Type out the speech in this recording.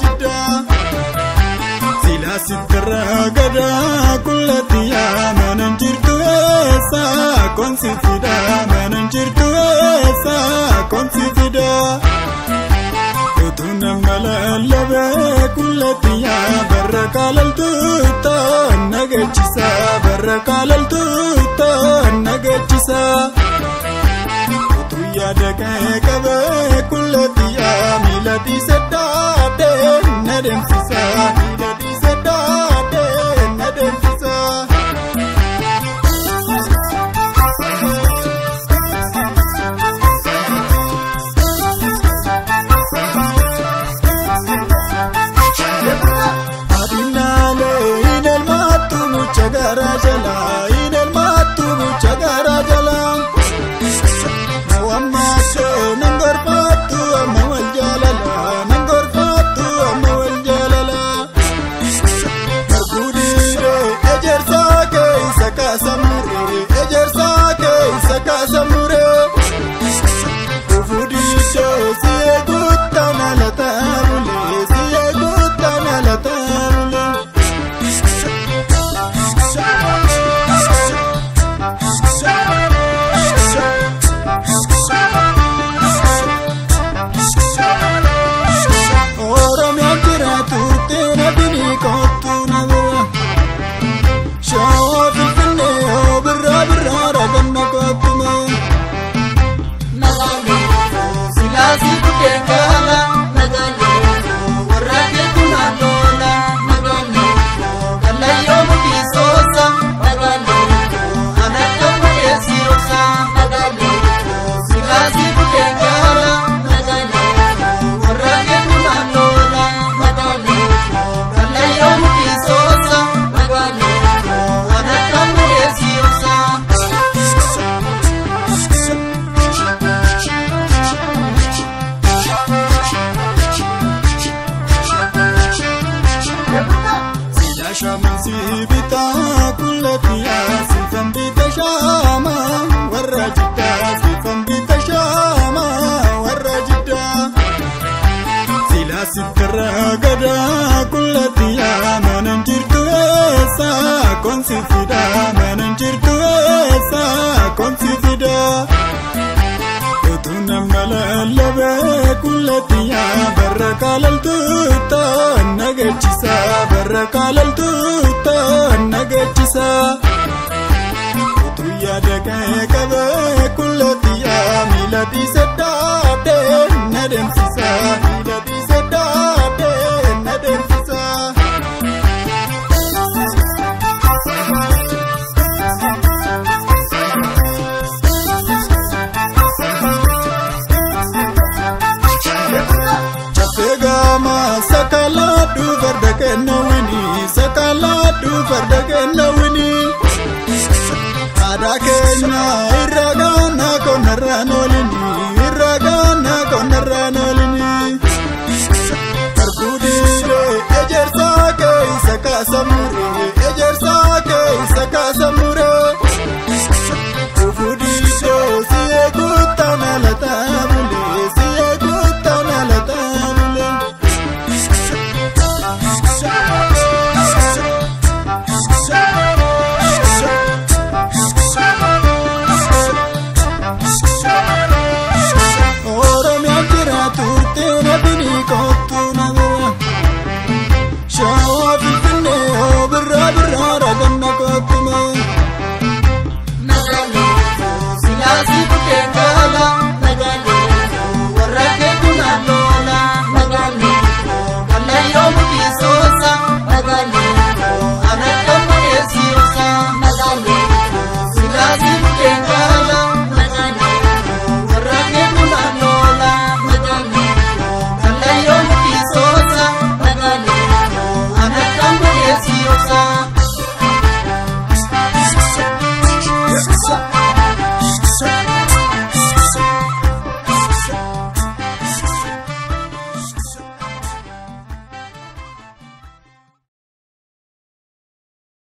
jiddaa silaa sittarraa gadaa kullattiyaa manan jirtu eessa konsi fidaa manan jirtu eessa konsi fidaa. Utuu nama lallabee kullattiyaa barra kaalaltuuta nagachisa isaa utuu yaada ka'ee qabee kullee xiyyaa miila dhiisedha. Bita shaamaa warra jiddaa siifan bita shaamaa warra jiddaa. Sila sittarraa gadaa kullattiyaa manan jirtu eessa konsi fidaa manan jirtu eessa konsi fidaa. Utuu nama lallabee jaalaltuuttaan nagaachisa utuu yaada kee qabee kullee xiyyaa miila dhiise.